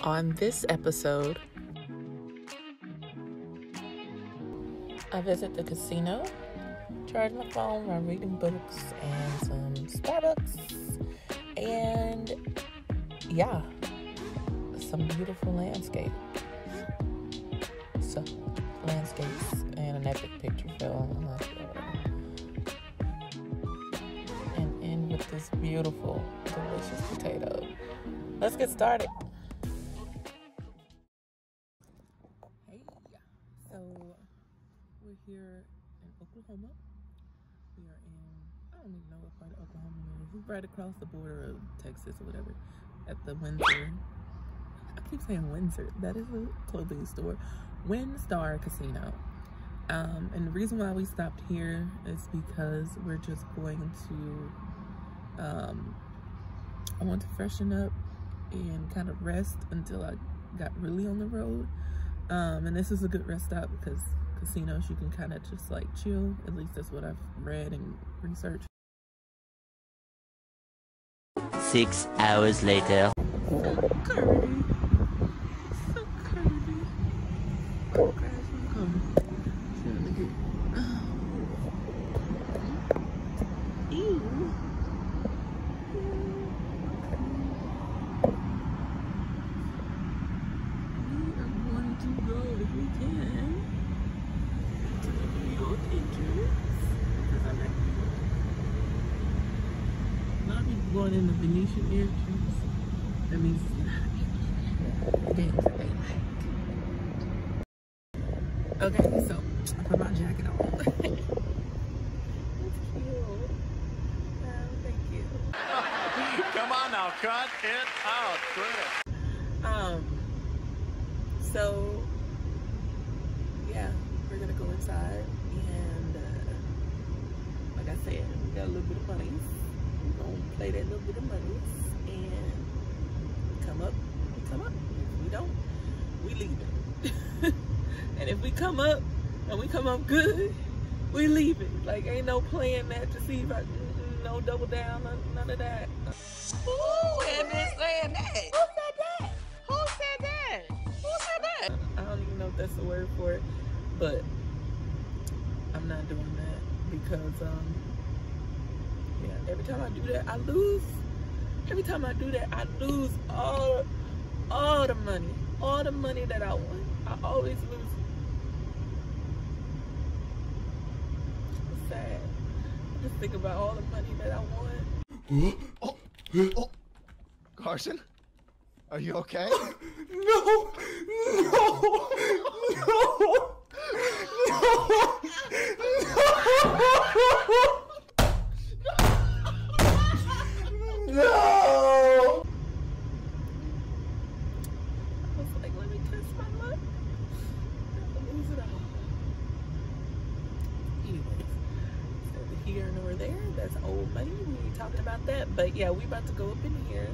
On this episode, I visit the casino, charge my phone while reading books and some Starbucks, and yeah, some beautiful landscapes. So, landscapes and an epic picture film. Oh. And end with this beautiful, delicious potato. Let's get started. Texas or whatever at the Windsor. I keep saying Windsor. That is a clothing store. WinStar Casino. Um, and the reason why we stopped here is because we're just going to, um, I want to freshen up and kind of rest until I got really on the road. Um, and this is a good rest stop because casinos, you can kind of just like chill. At least that's what I've read and researched. Six hours later. So curvy. So curvy. Oh, guys, I'm coming. So, look at- Ew. We are going to go if we can to the New York entrance. Because I'm at not be going in the Venetian entrance. That means dance daylight. Okay, so I put my jacket on. That's cute. Oh, thank you. Come on now, cut it out, Chris. Um, so yeah, we're gonna go inside and uh, like I said, we got a little bit of money. Play that little bit of money and come up, we come up. If we don't, we leave it. and if we come up and we come up good, we leave it. Like ain't no playing that to see if I no double down, none, none of that. Who had been saying that? Who said that? Who said that? Who said that? I don't even know if that's the word for it, but I'm not doing that because um yeah, every time I do that I lose. Every time I do that I lose all all the money. All the money that I won. I always lose. It's sad. Just think about all the money that I won. oh, oh. Carson? Are you okay? No! No! No! No! No! I was like, let me test my luck. Lose it all. There. That's old money. We about that. But yeah, we about to go up in here.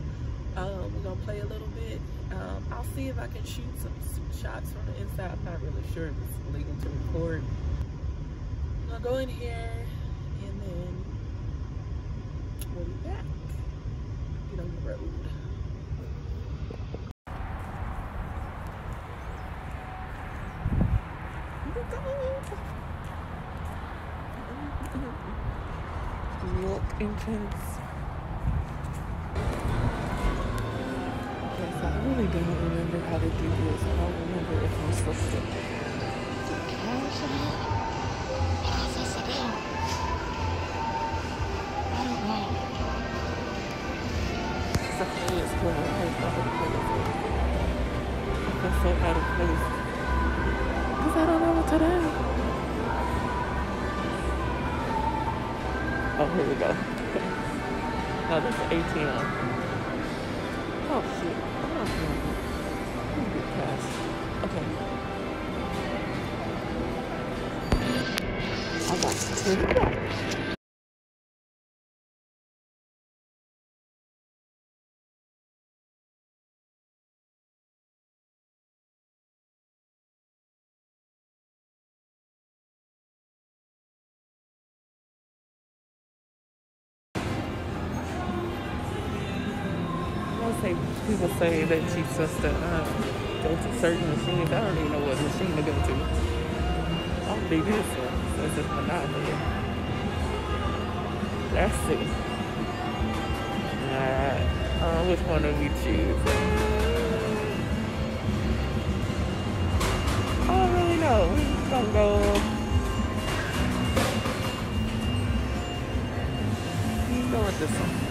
Um, we're gonna play a little bit. Um, I'll see if I can shoot some, some shots from the inside. I'm not really sure if it's legal to record. I'm gonna go in here and then we'll be back. On the road. New York entrance. Yes, I really don't remember how to do this. I don't remember if I'm supposed to cash out. So out of place. Because I don't know what to do. Oh, here we go. Oh, that's the ATM. Oh, shit. I'm not. Let me get cash. Okay. I got ten that she's supposed to uh, go to certain machines. I don't even know what machine to go to. I don't think this one says it's Monopoly. Let's see. Alright. Uh, which one do we choose? I don't really know. We're gonna go. Go with this one.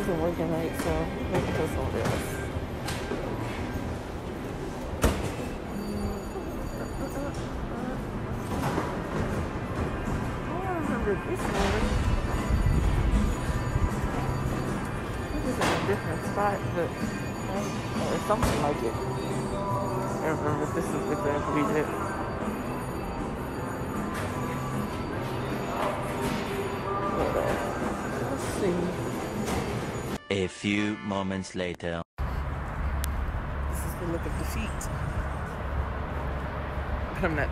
Wasn't working right, so maybe go somewhere else. A few moments later. This is the look of defeat. But I'm not.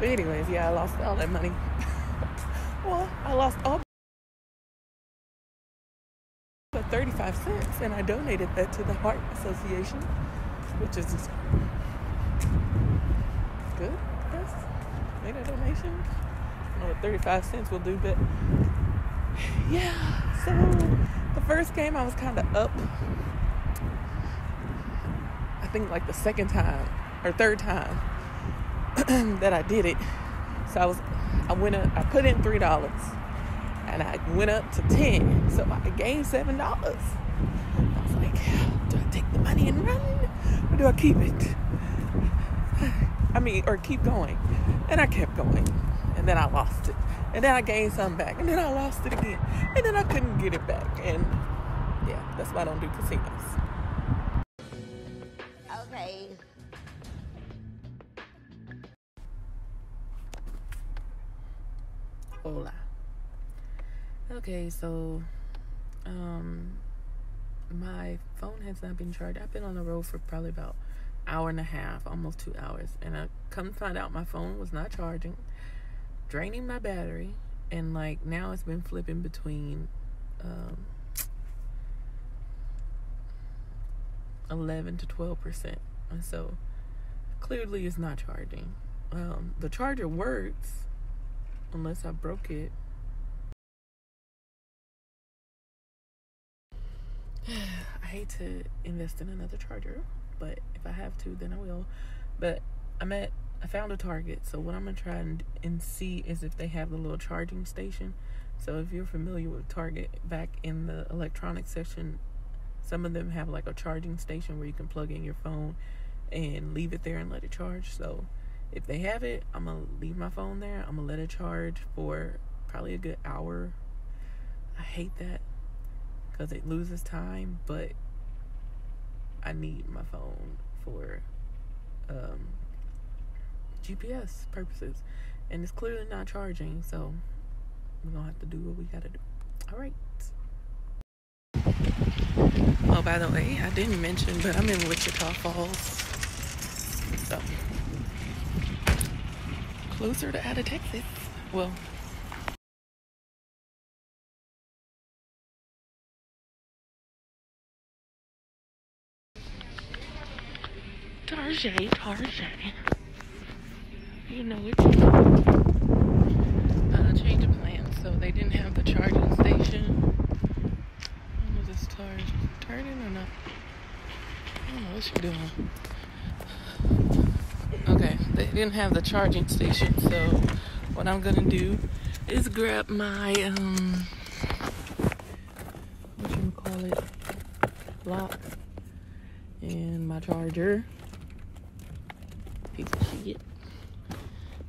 But anyways, yeah, I lost all that money. well, I lost all but 35 cents and I donated that to the Heart Association, which is good, guess. Made a donation. I don't know what 35 cents will do, but yeah, so the first game I was kind of up. I think like the second time or third time that I did it. So I was, I went up, I put in three dollars, and I went up to ten. So I gained seven dollars. I was like, do I take the money and run, or do I keep it? I mean, or keep going. And I kept going, and then I lost it, and then I gained some back, and then I lost it again, and then I couldn't get it back, and yeah, that's why I don't do casinos. Okay. Hola. Okay, so um my phone has not been charged. I've been on the road for probably about hour and a half, almost two hours. And I come to find out my phone was not charging, draining my battery, and like now it's been flipping between um 11 to 12 percent. And so clearly it's not charging. Um, the charger works unless i broke it. I hate to invest in another charger but if i have to then i will. But i'm at i found a target so what i'm gonna try and, and see is if they have the little charging station so if you're familiar with target back in the electronics section some of them have like a charging station where you can plug in your phone and leave it there and let it charge. So if they have it, I'm gonna leave my phone there. I'm gonna let it charge for probably a good hour. I hate that because it loses time, but I need my phone for um, GPS purposes, and it's clearly not charging. So we're gonna have to do what we gotta do. All right. Oh, by the way, I didn't mention, but I'm in Wichita Falls. So, closer to out of Texas. Well, Tarjay, Tarjay. You know it. Uh, change of plans. So they didn't have the charging station. I don't know if this car is turning or not. I don't know what she's doing. Okay, they didn't have the charging station, so what I'm gonna do is grab my um what you call it lock and my charger piece of shit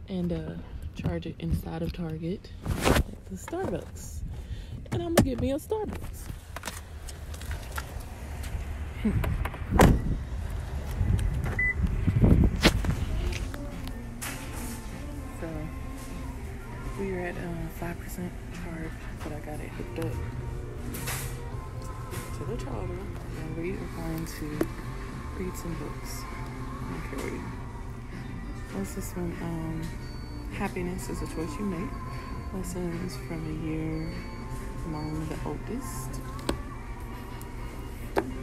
and uh charge it inside of Target at the Starbucks. And I'm gonna get me a Starbucks. so we are at uh, five percent charge, but I got it hooked up to the charger, and we are going to read some books. What's this one? Um, Happiness is a choice you make. Lessons from a year among the oldest.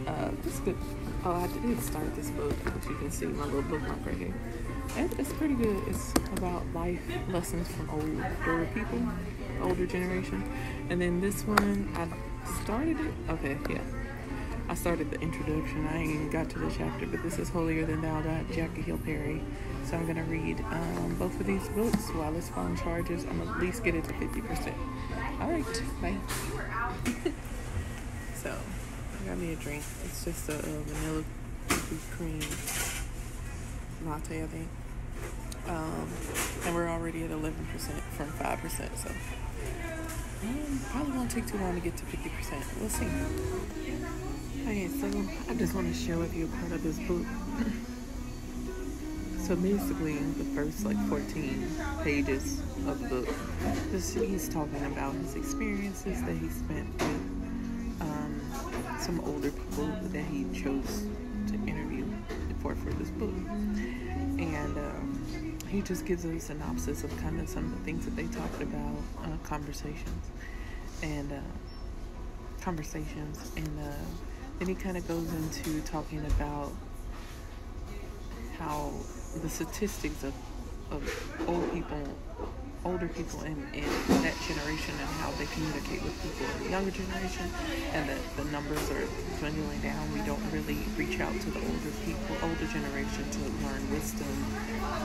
Uh, this good. Oh, I did start this book. As you can see, my little bookmark right here. It, it's pretty good. It's about life lessons from older people, older generation. And then this one, I started it. Okay, yeah. I started the introduction. I ain't even got to the chapter, but this is Holier Than Thou by Jackie Hill Perry. So I'm gonna read um, both of these books while it's phone charges. I'm gonna at least get it to 50%. All right, bye. so I got me a drink. It's just a, a vanilla cream latte, I think. Um, and we're already at 11% from 5%, so um, probably won't take too long to get to 50%. We'll see. Okay, so I just want to share with you a part of this book. so basically, the first like 14 pages of the book, this, he's talking about his experiences that he spent with um, some older people that he chose to interview for for this book, and um, he just gives a synopsis of kind of some of the things that they talked about, uh, conversations, and uh, conversations, and uh, then he kind of goes into talking about how the statistics of, of old people, older people in, in that generation and how they communicate with people in the younger generation and that the numbers are dwindling down. We don't really reach out to the older people, older generation to learn wisdom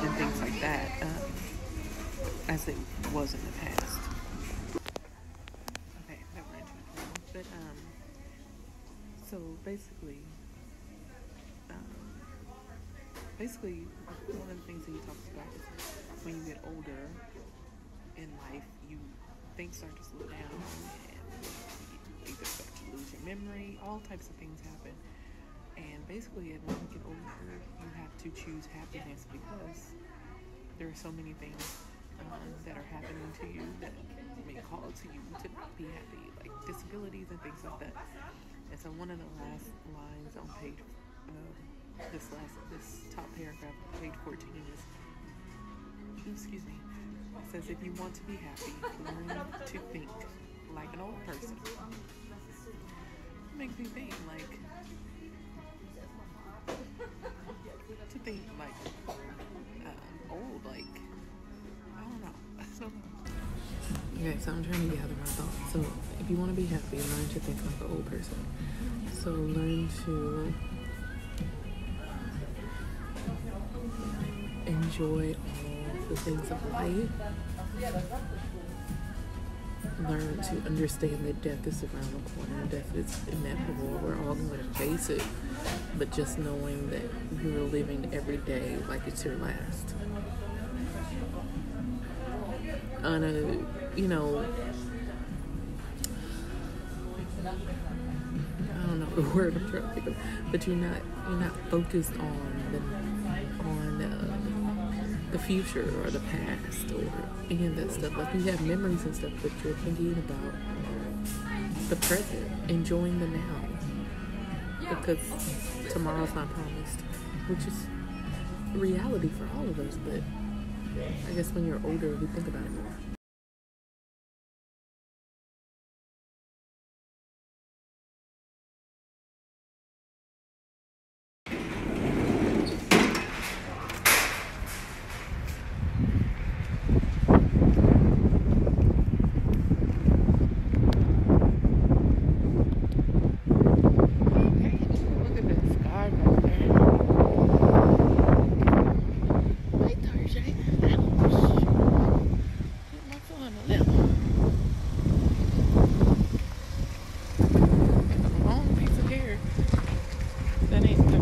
and things like that um, as it was in the past. Okay, that went. But, um, so basically, um, basically, one of the things that he talks about is when you get older in life, you things start to slow down, and you either start to lose your memory. All types of things happen, and basically, when you get older, you have to choose happiness because there are so many things um, that are happening to you that may call to you to be happy, like disabilities and things like that. And so one of the last lines on page, uh, this last, this top paragraph, page 14 is, excuse me, it says, if you want to be happy, learn to think like an old person. It makes me think like, to think like uh, old, like, I don't know. I don't know. Okay, so I'm trying to gather my thoughts. So, if you want to be happy, learn to think like an old person. So, learn to enjoy all the things of life. Learn to understand that death is around the corner. Death is inevitable. We're all going to face it. But just knowing that you're living every day like it's your last. On a, you know, I don't know the word I'm trying to think of, but you're not you're not focused on the on uh, the future or the past or any of that stuff. Like you have memories and stuff, but you're thinking about the present, enjoying the now, because tomorrow's not promised, which is reality for all of us. But I guess when you're older, we think about it more. Okay, look at this garden right there. Hi, Tarjay. Ouch. Hit my foot on the lip. Got a long piece of hair. That ain't the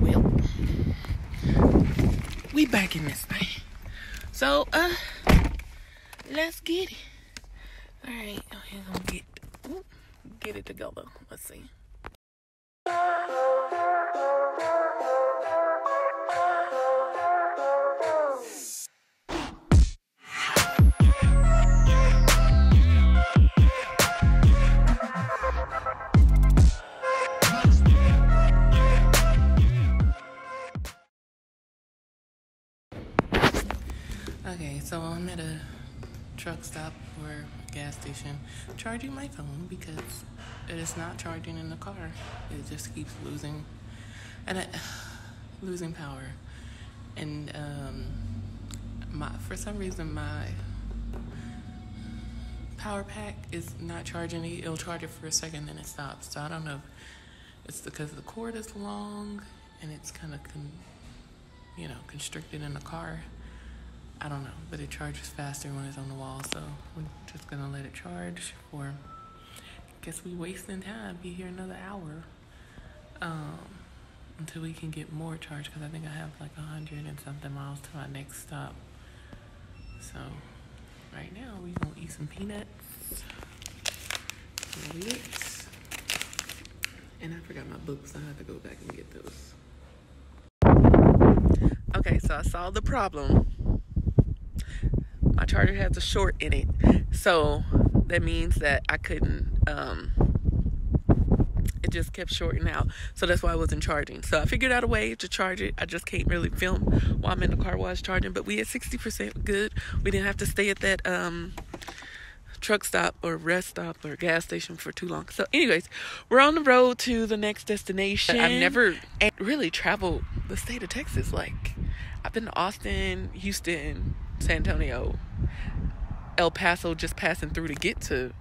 Well, we back in this thing. So, uh, at a truck stop or gas station charging my phone because it is not charging in the car. It just keeps losing and it, losing power. And um, my for some reason my power pack is not charging. It'll charge it for a second, then it stops. So I don't know. If it's because the cord is long and it's kind of, con- you know, constricted in the car. I don't know, but it charges faster when it's on the wall. So we're just gonna let it charge. For guess we wasting time. Be here another hour um, until we can get more charge. Because I think I have like a hundred and something miles to my next stop. So right now we gonna eat some peanuts. And I forgot my books. I have to go back and get those. Okay, so I solved the problem. Charger has a short in it. So that means that I couldn't um it just kept shorting out. So that's why I wasn't charging. So I figured out a way to charge it. I just can't really film while I'm in the car while I was charging. But we had 60% good. We didn't have to stay at that um truck stop or rest stop or gas station for too long. So, anyways, we're on the road to the next destination. I've never really traveled the state of Texas. Like, I've been to Austin, Houston, San Antonio, El Paso, just passing through to get to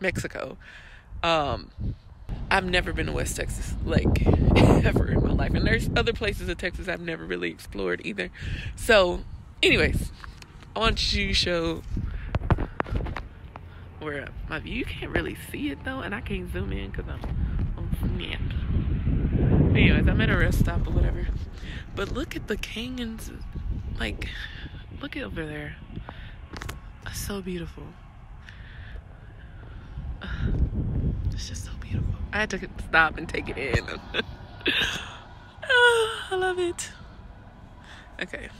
Mexico. Um, I've never been to West Texas, like ever in my life. And there's other places in Texas I've never really explored either. So, anyways, I want you to show where my view you can't really see it though and i can't zoom in because i'm on snap anyways i'm at a rest stop or whatever but look at the canyons like look at over there. It's so beautiful. It's just so beautiful. I had to stop and take it in. Oh, i love it. Okay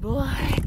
Black.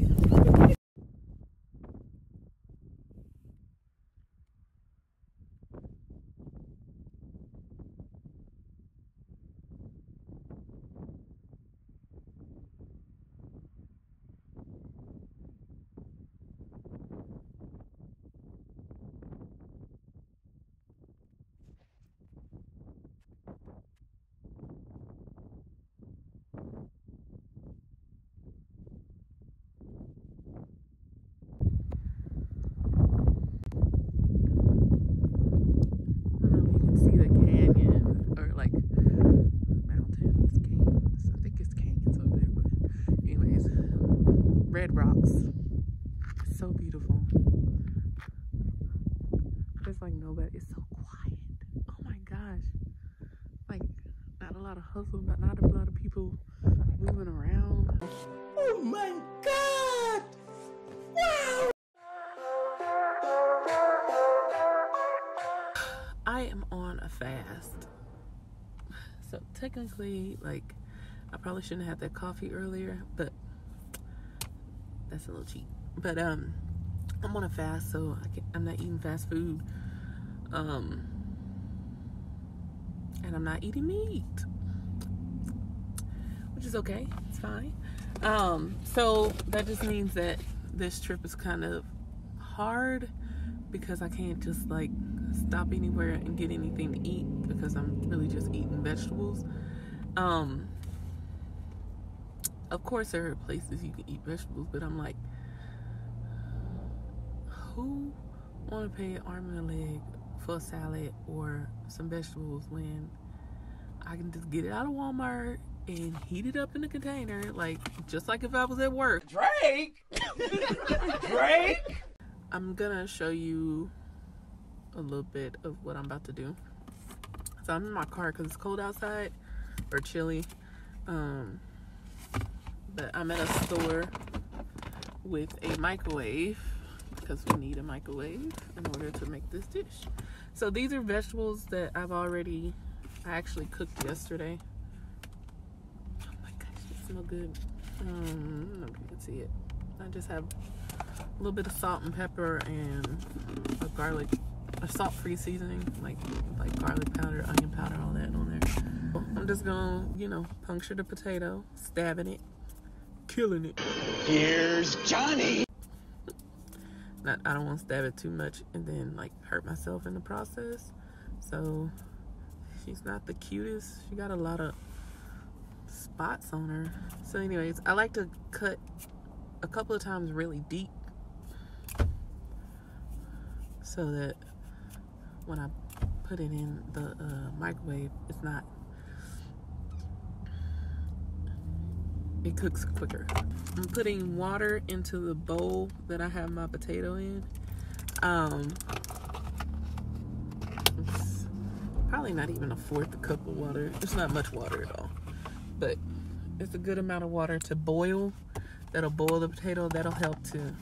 I don't know if you can see the canyon or like mountains, canyons. I think it's canyons over there, but anyways, red rocks. So beautiful. There's like nobody. It's so quiet. Oh my gosh. Like not a lot of hustle, but not a lot of people moving around. Oh my god! Wow! I am on a fast. So technically, like, I probably shouldn't have had that coffee earlier, but that's a little cheap. But um, I'm on a fast, so I can, I'm not eating fast food. Um, and I'm not eating meat, is okay. It's fine. Um, so that just means that this trip is kind of hard because I can't just like stop anywhere and get anything to eat because I'm really just eating vegetables. Um, of course, there are places you can eat vegetables, but I'm like, who want to pay an arm and a leg for a salad or some vegetables when I can just get it out of Walmart and heat it up in the container, like just like if I was at work. Drake! Drake! I'm gonna show you a little bit of what I'm about to do. So I'm in my car because it's cold outside or chilly. Um, but I'm at a store with a microwave because we need a microwave in order to make this dish. So these are vegetables that I've already, I actually cooked yesterday. Oh my gosh, they smell good. Um, I don't know if you can see it. I just have a little bit of salt and pepper and a garlic, a salt-free seasoning, like like garlic powder, onion powder, all that on there. I'm just gonna, you know, puncture the potato, stabbing it, killing it. Here's Johnny. Not, I don't want to stab it too much and then like hurt myself in the process. So she's not the cutest. She got a lot of spots on her. So anyways, I like to cut a couple of times really deep so that when I put it in the uh, microwave, it's not it cooks quicker. I'm putting water into the bowl that I have my potato in. Um, probably not even a fourth a cup of water. It's not much water at all, but it's a good amount of water to boil. That'll boil the potato. That'll help to,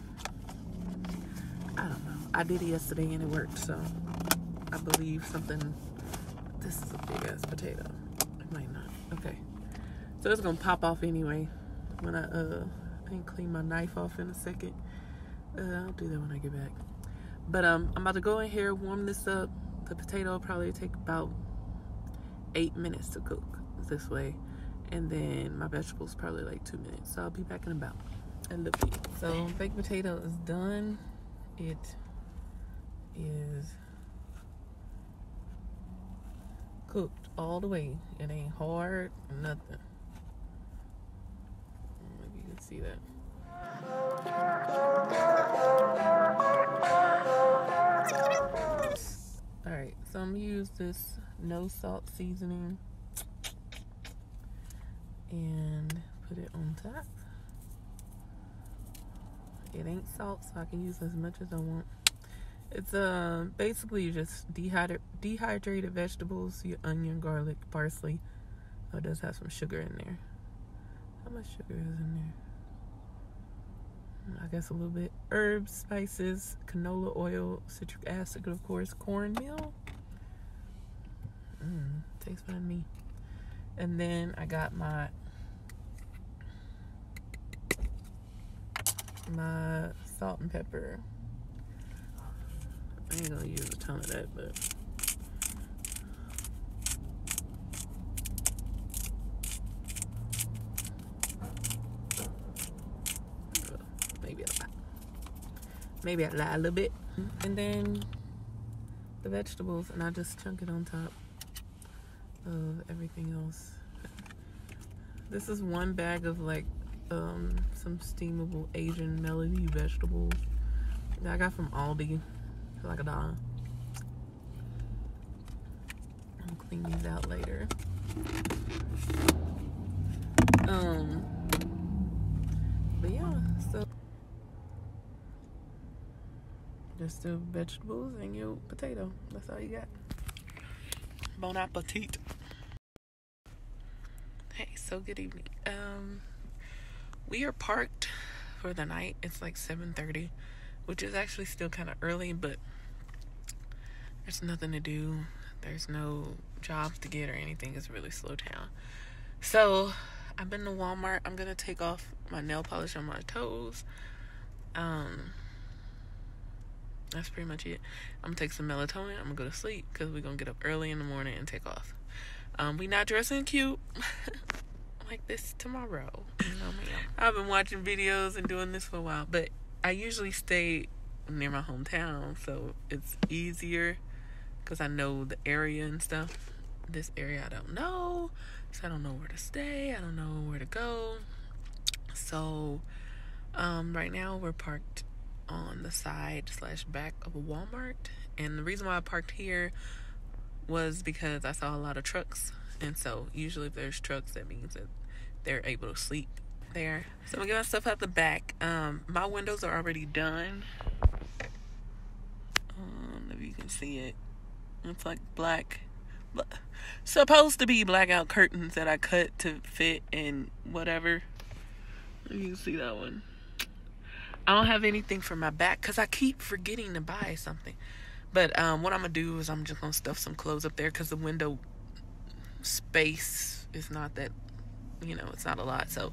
I don't know. I did it yesterday and it worked, so I believe something, this is a big ass potato. It might not, okay. So it's gonna pop off anyway. When I uh I can clean my knife off in a second. Uh, I'll do that when I get back. But um I'm about to go in here, warm this up. The potato will probably take about eight minutes to cook this way. And then my vegetables probably like two minutes. So I'll be back in about a little bit. So baked potato is done. It is cooked all the way. It ain't hard, nothing. Maybe you can see that. All right, so I'm gonna use this no salt seasoning and put it on top. It ain't salt, so I can use as much as I want. It's uh basically you just dehydrated dehydrated vegetables, your onion, garlic, parsley. Oh, it does have some sugar in there. How much sugar is in there? I guess a little bit. Herbs, spices, canola oil, citric acid, of course, cornmeal. Mmm, tastes fine to me. And then I got my my salt and pepper. I ain't gonna use a ton of that, but maybe lot. Maybe I lie a little bit. And then the vegetables, and I just chunk it on top of everything else. This is one bag of like um, some steamable Asian melody vegetables that I got from Aldi for like a dollar. I'll clean these out later. Um, but yeah, so just the vegetables and your potato. That's all you got. Bon appetit. Hey, so good evening. Um, we are parked for the night. It's like 7:30, which is actually still kind of early, but there's nothing to do. There's no jobs to get or anything. It's really slow down. So I've been to Walmart. I'm gonna take off my nail polish on my toes. Um, that's pretty much it. I'm gonna take some melatonin. I'm gonna go to sleep because we're gonna get up early in the morning and take off. Um, we not dressing cute like this tomorrow. You know me. I've been watching videos and doing this for a while, but I usually stay near my hometown, so it's easier because I know the area and stuff. This area I don't know, so I don't know where to stay. I don't know where to go. So, um, right now we're parked on the side slash back of a Walmart, and the reason why I parked here was because I saw a lot of trucks, and so usually if there's trucks, that means that they're able to sleep there. So I'm gonna get my stuff out the back. Um, my windows are already done. Um, if you can see it, it's like black supposed to be blackout curtains that I cut to fit and whatever. You can see that one. I don't have anything for my back because I keep forgetting to buy something. But um, what I'm gonna do is I'm just gonna stuff some clothes up there because the window space is not that, you know, it's not a lot. So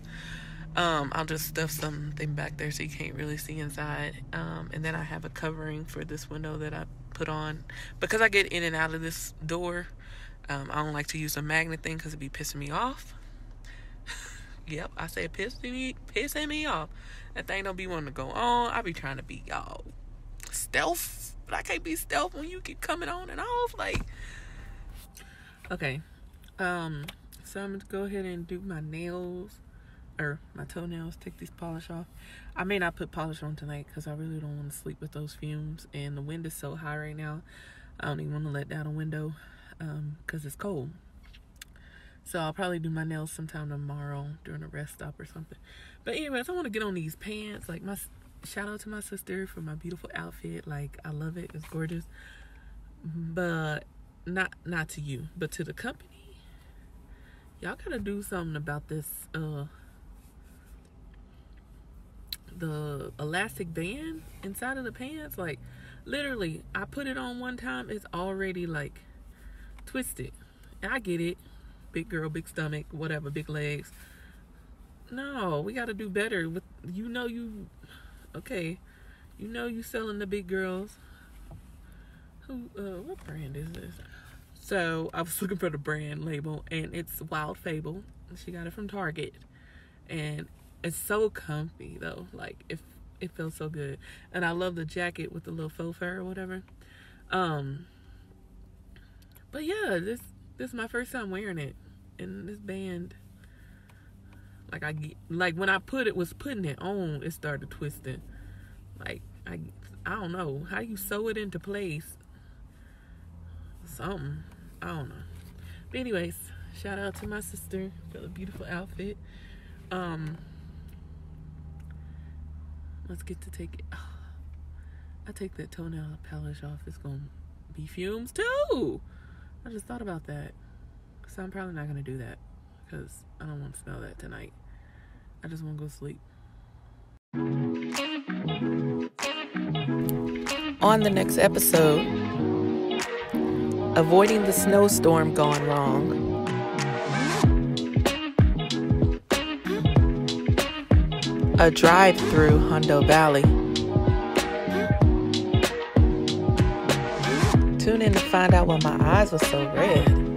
um, I'll just stuff something back there so you can't really see inside. Um, and then I have a covering for this window that I put on because I get in and out of this door. Um, I don't like to use a magnet thing because it'd be pissing me off. yep, I say pissing me, pissing me off. That thing don't be wanting to go on. I be trying to be y'all stealth, but I can't be stealth when you keep coming on and off. Like, okay, um, so I'm gonna go ahead and do my nails or my toenails. Take these polish off. I may not put polish on tonight because I really don't want to sleep with those fumes, and the wind is so high right now. I don't even want to let down a window because um, it's cold. So I'll probably do my nails sometime tomorrow during a rest stop or something. But anyways, I want to get on these pants. Like my shout out to my sister for my beautiful outfit. Like I love it. It's gorgeous. But not not to you, but to the company. Y'all gotta do something about this uh the elastic band inside of the pants. Like literally, I put it on one time, it's already like twisted. I get it. Big girl, big stomach, whatever, big legs. No, we got to do better. With you know you, okay, you know you selling the big girls. Who? Uh, what brand is this? So I was looking for the brand label, and it's Wild Fable. She got it from Target, and it's so comfy though. Like if it, feels so good, and I love the jacket with the little faux fur or whatever. Um, but yeah, this this is my first time wearing it, and this band. Like I like when I put it was putting it on, it started twisting. Like I I don't know how you sew it into place. Something I don't know. But anyways, shout out to my sister for the beautiful outfit. Um, let's get to take it. Oh, I take that toenail polish off. It's gonna be fumes too. I just thought about that. So I'm probably not to do that because I don't want to smell that tonight. I just want to go sleep. On the next episode, avoiding the snowstorm gone wrong. A drive through Hondo Valley. Tune in to find out why my eyes were so red.